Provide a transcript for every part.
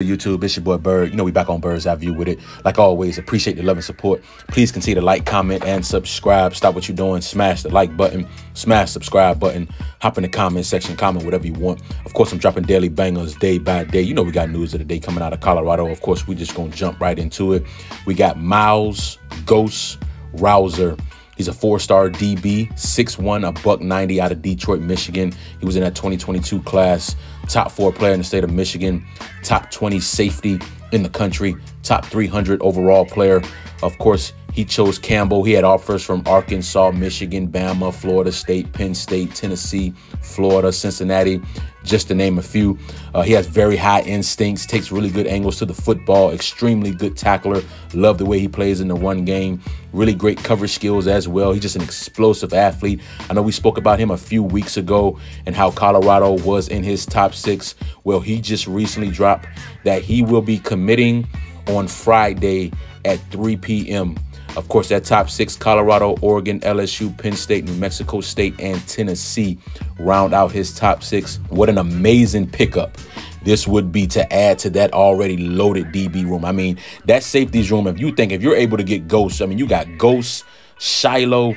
YouTube, it's your boy Bird. You know, we back on Bird's Eye View with it. Like always, appreciate the love and support. Please continue to like, comment, and subscribe. Stop what you're doing. Smash the like button, smash subscribe button, hop in the comment section, comment whatever you want. Of course, I'm dropping daily bangers day by day. You know, we got news of the day coming out of Colorado. Of course, we just gonna jump right into it. We got Myles Ghost Rowser He's a four-star DB, 6'1", a buck 90 out of Detroit, Michigan. He was in that 2022 class. Top four player in the state of Michigan. Top 20 safety in the country. Top 300 overall player. Of course, he chose Campbell. He had offers from Arkansas, Michigan, Bama, Florida State, Penn State, Tennessee, Florida, Cincinnati, just to name a few. Uh, he has very high instincts, takes really good angles to the football, extremely good tackler. Love the way he plays in the run game. Really great coverage skills as well. He's just an explosive athlete. I know we spoke about him a few weeks ago and how Colorado was in his top six. Well, he just recently dropped that he will be committing on Friday at 3 p.m. Of course, that top six Colorado, Oregon, LSU, Penn State, New Mexico State, and Tennessee round out his top six. What an amazing pickup this would be to add to that already loaded DB room. I mean, that safeties room, if you think if you're able to get Ghosts, I mean, you got Ghosts, Shilo,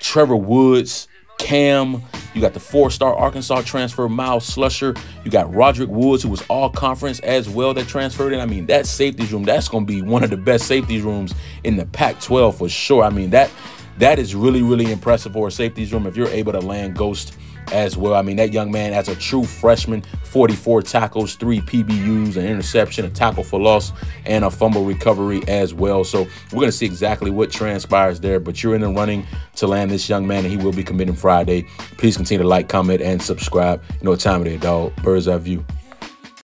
Trevor Woods, Cam. You got the four-star Arkansas transfer, Myles Slusher. You got Roderick Woods, who was all conference as well that transferred in. I mean, that safeties room, that's going to be one of the best safeties rooms in the Pac-12 for sure. I mean, that that is really, really impressive for a safeties room if you're able to land Ghost as well. I mean, that young man, as a true freshman, 44 tackles, three PBUs, an interception, a tackle for loss, and a fumble recovery as well. So we're going to see exactly what transpires there. But you're in the running to land this young man, and he will be committing Friday. Please continue to like, comment, and subscribe. You know what time it is, dog. Bird's Eye View.